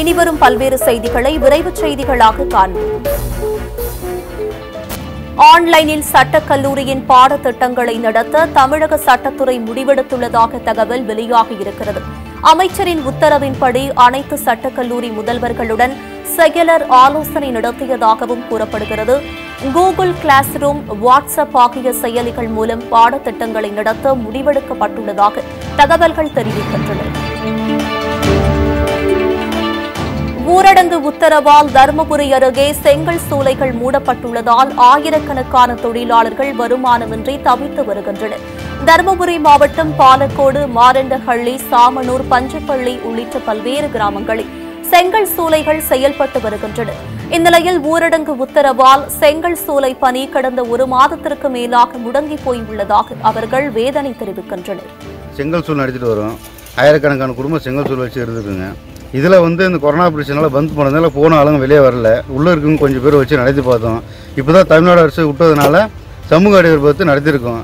இனிவரும் பல்வேறு செய்திகளை விரைவுச் செய்திகளாக காண்போம். ஆன்லைனில் சட்டக் கல்லூரியின் பாடத்திட்டங்களை நடத்த தமிழக சட்டத்துறை முடிவெடுத்துள்ளதாக தகவல் வெளியாகியிருக்கிறது அமைச்சரின் உத்தரவின்படி அனைத்து சட்டக் கல்லூரி முதல்வர்களுடன் செயலர் ஆலோசனை நடத்தியதாகவும் கூறப்படுகிறது. கூகுள் கிளாஸ் ரூம் வாட்ஸ்அப் ஆகிய செயலிகள் மூலம் பாடத்திட்டங்களை நடத்த முடிவெடுக்கப்பட்டுள்ளதாக தகவல்கள் தெரிவிக்கின்றன. ஊரடங்கு உத்தரவால் தருமபுரி அருகே செங்கல் சூளைகள் மூடப்பட்டுள்ளதால் ஆயிரக்கணக்கான தொழிலாளர்கள் வருமானமின்றி தவித்து வருகின்றனர். தருமபுரி மாவட்டம் பாலக்கோடு மாரண்டஹள்ளி சாமனூர் பஞ்சப்பள்ளி உள்ளிட்ட பல்வேறு கிராமங்களில் செங்கல் சூளைகள் செயல்பட்டு வருகின்றன. இந்நிலையில் ஊரடங்கு உத்தரவால் செங்கல் சூளை பணி கடந்த ஒரு மாதத்திற்கு மேலாக முடங்கி போய் உள்ளதாக அவர்கள் வேதனை தெரிவிக்கின்றனர். செங்கல் சூழ் நடத்திட்டு வரும். ஆயிரக்கணக்கான குடும்பம் செங்கல் சூழ் வச்சு இருந்துக்குங்க இதில் வந்து இந்த கொரோனா பிரச்சனைலாம் பந்த் பண்ணதுனால போன ஆளுங்க வெளியே வரல. உள்ளே இருக்கவங்க கொஞ்சம் பேர் வச்சு நடத்தி பார்த்தோம். இப்போ தான் தமிழ்நாடு அரசு விட்டதுனால சமூக இடைவெளி பார்த்து நடத்தியிருக்கோம்.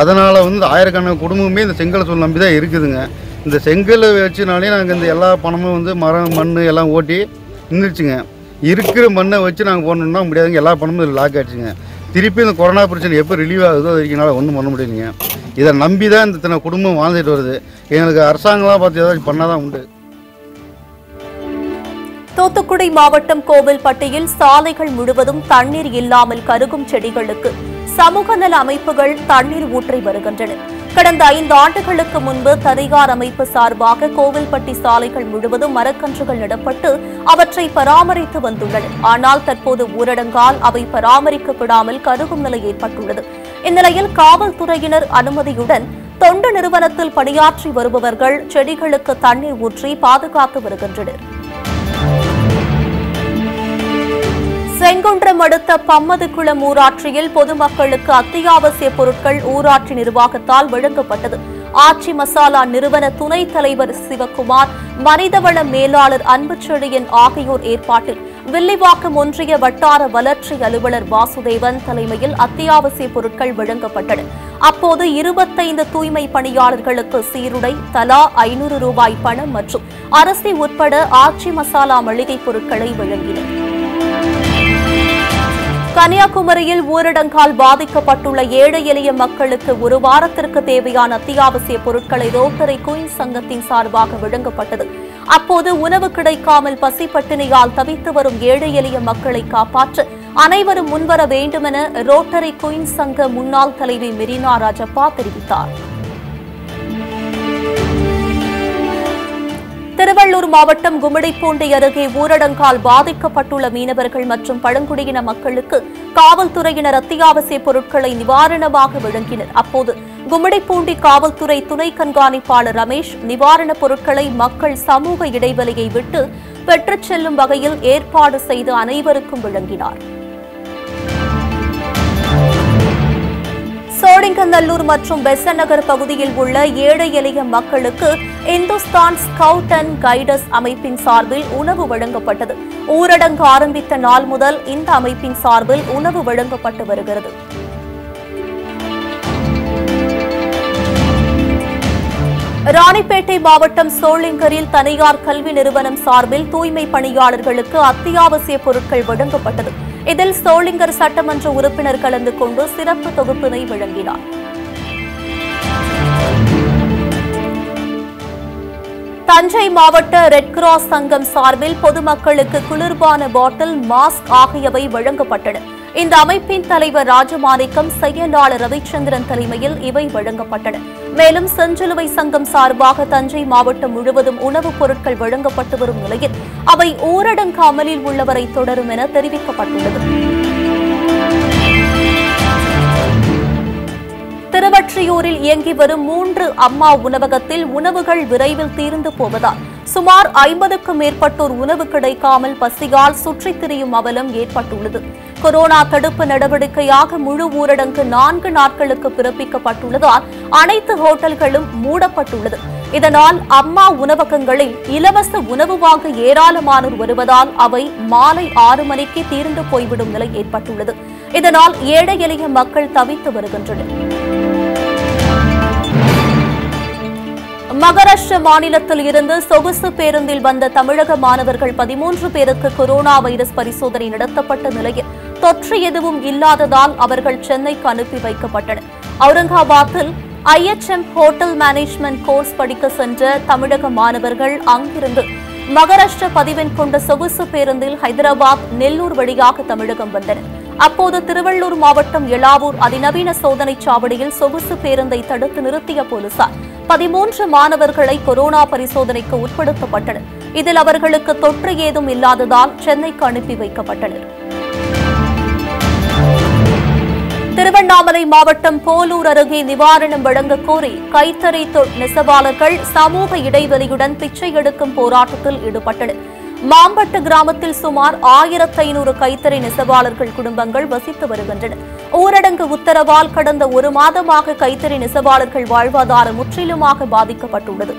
அதனால் வந்து ஆயிரக்கணக்கான குடும்பமே இந்த செங்கல் சூள் நம்பி தான் இருக்குதுங்க. இந்த செங்கல் வச்சுனாலே நாங்கள் இந்த எல்லா பணமும் வந்து மரம் மண் எல்லாம் ஓட்டி நின்றுச்சுங்க இருக்கிற மண்ணை வச்சு நாங்கள் போனோம்னா முடியாதுங்க. எல்லா பணமும் இதில் லாக் ஆகிடுச்சுங்க திருப்பி இந்த கொரோனா பிரச்சனை எப்போ ரிலீவ் ஆகுதோ அது ஒன்றும் பண்ண முடியலைங்க. இதை நம்பி தான் இந்த தின குடும்பம் வாழ்ந்துட்டு வருது. எங்களுக்கு அரசாங்கம்லாம் பார்த்து ஏதாச்சும் பண்ணால் தான் உண்டு. தூத்துக்குடி மாவட்டம் கோவில்பட்டியில் சாலைகள் முழுவதும் தண்ணீர் இல்லாமல் கருகும் செடிகளுக்கு சமூக நல அமைப்புகள் தண்ணீர் ஊற்றி வருகின்றன. கடந்த ஐந்து ஆண்டுகளுக்கு முன்பு தனியார் அமைப்பு சார்பாக கோவில்பட்டி சாலைகள் முழுவதும் மரக்கன்றுகள் நடப்பட்டு அவற்றை பராமரித்து வந்துள்ளன. ஆனால் தற்போது ஊரடங்கால் அவை பராமரிக்கப்படாமல் கருகும் நிலை ஏற்பட்டுள்ளது. இந்நிலையில் காவல்துறையினர் அனுமதியுடன் தொண்டு நிறுவனத்தில் பணியாற்றி வருபவர்கள் செடிகளுக்கு தண்ணீர் ஊற்றி பாதுகாத்து வருகின்றனர். செங்குன்றம் அடுத்த பம்மதுகுளம் ஊராட்சியில் பொதுமக்களுக்கு அத்தியாவசிய பொருட்கள் ஊராட்சி நிர்வாகத்தால் வழங்கப்பட்டது. ஆட்சி மசாலா நிறுவன துணைத் தலைவர் சிவக்குமார் மனிதவள மேலாளர் அன்புச்செழியன் ஆகியோர் ஏற்பாட்டில் வில்லிவாக்கம் ஒன்றிய வட்டார வளர்ச்சி அலுவலர் வாசுதேவன் தலைமையில் அத்தியாவசிய பொருட்கள் வழங்கப்பட்டன. அப்போது இருபத்தைந்து தூய்மை பணியாளர்களுக்கு சீருடை தலா ஐநூறு ரூபாய் பணம் மற்றும் அரிசி உட்பட ஆட்சி மசாலா மளிகைப் பொருட்களை வழங்கினர். கன்னியாகுமரியில் ஊரடங்கால் பாதிக்கப்பட்டுள்ள ஏழை எளிய மக்களுக்கு ஒரு வாரத்திற்கு தேவையான அத்தியாவசிய பொருட்களை ரோட்டரி குயின் சங்கத்தின் சார்பாக வழங்கப்பட்டது. அப்போது உணவு கிடைக்காமல் பசி பட்டினியால் தவித்து வரும் ஏழை எளிய மக்களை காப்பாற்ற அனைவரும் முன்வர வேண்டுமென ரோட்டரி குயின் சங்க முன்னாள் தலைவி மெரினா ராஜப்பா தெரிவித்தார். திருவள்ளூர் மாவட்டம் கும்மிடிப்பூண்டி அருகே ஊரடங்கால் பாதிக்கப்பட்டுள்ள மீனவர்கள் மற்றும் பழங்குடியின மக்களுக்கு காவல்துறையினர் அத்தியாவசிய பொருட்களை நிவாரணமாக வழங்கினர். அப்போது கும்மிடிப்பூண்டி காவல்துறை துணை கண்காணிப்பாளர் ரமேஷ் நிவாரணப் பொருட்களை மக்கள் சமூக இடைவெளியை விட்டு பெற்றுச் செல்லும் வகையில் ஏற்பாடு செய்து அனைவருக்கும் வழங்கினார். சோழிங்கநல்லூர் மற்றும் பெசன் நகர் பகுதியில் உள்ள ஏழை எளிய மக்களுக்கு இந்துஸ்தான் ஸ்கவுட் அண்ட் கைடஸ் அமைப்பின் சார்பில் உணவு வழங்கப்பட்டது. ஊரடங்கு ஆரம்பித்த நாள் முதல் இந்த அமைப்பின் சார்பில் உணவு வழங்கப்பட்டு வருகிறது. ராணிப்பேட்டை மாவட்டம் சோளிங்கரில் தனியார் கல்வி நிறுவனம் சார்பில் தூய்மை பணியாளர்களுக்கு அத்தியாவசிய பொருட்கள் வழங்கப்பட்டது. இதில் சோளிங்கர் சட்டமன்ற உறுப்பினர் கலந்து கொண்டு சிறப்பு தொகுப்பினை வழங்கினார். தஞ்சை மாவட்ட ரெட் கிராஸ் சங்கம் சார்பில் பொதுமக்களுக்கு குளிர்பான பாட்டில் மாஸ்க் ஆகியவை வழங்கப்பட்டன. இந்த அமைப்பின் தலைவர் ராஜமாணிக்கம் செயலாளர் ரவிச்சந்திரன் தலைமையில் இவை வழங்கப்பட்டன. மேலும் செஞ்சிலுவை சங்கம் சார்பாக தஞ்சை மாவட்டம் முழுவதும் உணவுப் பொருட்கள் வழங்கப்பட்டு வரும் நிலையில் அவை ஊரடங்கு அமலில் உள்ளவரை தொடரும் என தெரிவிக்கப்பட்டுள்ளது. திருவற்றியூரில் இயங்கி வரும் மூன்று அம்மா உணவகத்தில் உணவுகள் விரைவில் தீர்ந்து போவதால் சுமார் ஐம்பதுக்கும் மேற்பட்டோர் உணவு கிடைக்காமல் பசியால் சுற்றித் திரியும் அவலம் ஏற்பட்டுள்ளது. கொரோனா தடுப்பு நடவடிக்கையாக முழு ஊரடங்கு நான்கு நாட்களுக்கு பிறப்பிக்கப்பட்டுள்ளதால் அனைத்து ஹோட்டல்களும் மூடப்பட்டுள்ளது. இதனால் அம்மா உணவகங்களில் இலவச உணவு வாங்க ஏராளமானோர் வருவதால் அவை மாலை ஆறு மணிக்கு தீர்ந்து போய்விடும் நிலை ஏற்பட்டுள்ளது. இதனால் ஏழை எளிய மக்கள் தவித்து வருகின்றனர். மகாராஷ்டிர மாநிலத்தில் இருந்து சொகுசு பேருந்தில் வந்த தமிழக மாணவர்கள் பதிமூன்று பேருக்கு கொரோனா வைரஸ் பரிசோதனை நடத்தப்பட்ட நிலையில் தொற்று எதுவும் இல்லாததால் அவர்கள் சென்னைக்கு அனுப்பி வைக்கப்பட்டனர். அவுரங்காபாத்தில் ஐஎச்எம் ஹோட்டல் மேனேஜ்மெண்ட் கோர்ஸ் படிக்க சென்ற தமிழக மாணவர்கள் அங்கிருந்து மகாராஷ்டிர பதிவெண் கொண்ட சொகுசு பேருந்தில் ஹைதராபாத் நெல்லூர் வழியாக தமிழகம் வந்தனர். அப்போது திருவள்ளூர் மாவட்டம் எலாவூர் அதிநவீன சோதனைச் சாவடியில் சொகுசு பேருந்தை தடுத்து நிறுத்திய போலீசார் பதிமூன்று மாணவர்களை கொரோனா பரிசோதனைக்கு உட்படுத்தப்பட்டனர். இதில் அவர்களுக்கு தொற்று ஏதும் இல்லாததால் சென்னைக்கு அனுப்பி வைக்கப்பட்டனர். திருவண்ணாமலை மாவட்டம் போலூர் அருகே நிவாரணம் வழங்க கோரி கைத்தறி நெசவாளர்கள் சமூக இடைவெளியுடன் பிச்சை எடுக்கும் போராட்டத்தில் ஈடுபட்டனர். மாம்பட்டு கிராமத்தில் சுமார் ஆயிரத்து ஐநூறு கைத்தறி நெசவாளர்கள் குடும்பங்கள் வசித்து வருகின்றன ஊரடங்கு உத்தரவால் கடந்த ஒரு மாதமாக கைத்தறி நெசவாளர்கள் வாழ்வாதாரம் முற்றிலுமாக பாதிக்கப்பட்டுள்ளது.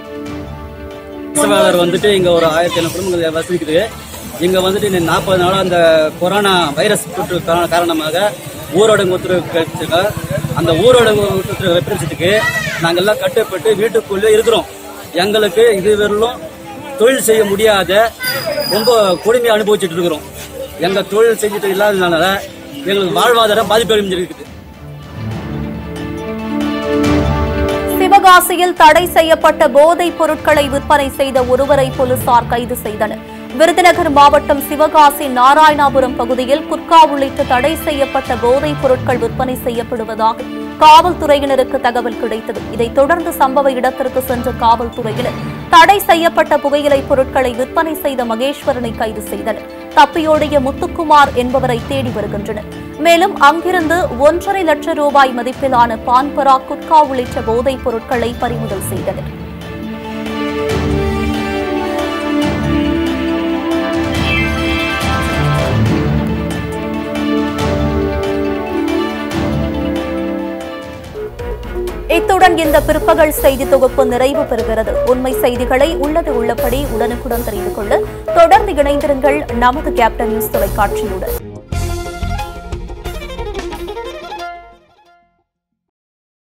நெசவாளர் வந்துட்டு இங்க ஒரு ஆயிரத்தி ஐநூறு குடும்பங்கள் வசிக்குது. இங்க வந்துட்டு நாற்பது நாள் அந்த கொரோனா வைரஸ் தொற்று காரணமாக ஊரடங்கு உத்தரவு கிடைச்சிருக்க அந்த ஊரடங்கு உத்தரவு வெப்பரிசத்துக்கு நாங்கள் எல்லாம் கட்டுப்பட்டு வீட்டுக்குள்ளே இருக்கிறோம். எங்களுக்கு இதுவரையிலும் தொழில் செய்ய முடியாத ரொம்ப கொடுமையை அனுபவிச்சுட்டு இருக்கிறோம். எங்கள் தொழில் செஞ்சுட்டு இல்லாததுனால எங்களுக்கு வாழ்வாதாரம் பாதிப்பு அடைஞ்சிருக்குது. சிவகாசியில் தடை செய்யப்பட்ட போதைப் பொருட்களை விற்பனை செய்த ஒருவரை போலீசார் கைது செய்தனர். விருதுநகர் மாவட்டம் சிவகாசி நாராயணாபுரம் பகுதியில் குட்கா உள்ளிட்ட தடை செய்யப்பட்ட போதைப் பொருட்கள் விற்பனை செய்யப்படுவதாக காவல்துறையினருக்கு தகவல் கிடைத்தது. இதைத் தொடர்ந்து சம்பவ இடத்திற்கு சென்ற காவல்துறையினர் தடை செய்யப்பட்ட புகையிலை பொருட்களை விற்பனை செய்த மகேஸ்வரனை கைது செய்தனர். தப்பியோடிய முத்துக்குமார் என்பவரை தேடி வருகின்றனர். மேலும் அங்கிருந்து ஒன்றரை லட்சம் ரூபாய் மதிப்பிலான பான்பரா குட்கா உள்ளிட்ட போதைப் பொருட்களை பறிமுதல் செய்தனர். இத்துடன் இந்த பிற்பகல் செய்தி தொகுப்பு நிறைவு பெறுகிறது. உண்மை செய்திகளை உள்ளது உள்ளபடி உடனுக்குடன் தெரிந்து கொள்ள தொடர்ந்து இணைந்திருங்கள். நமது கேப்டன் நியூஸ் தொலைக்காட்சியுடன்.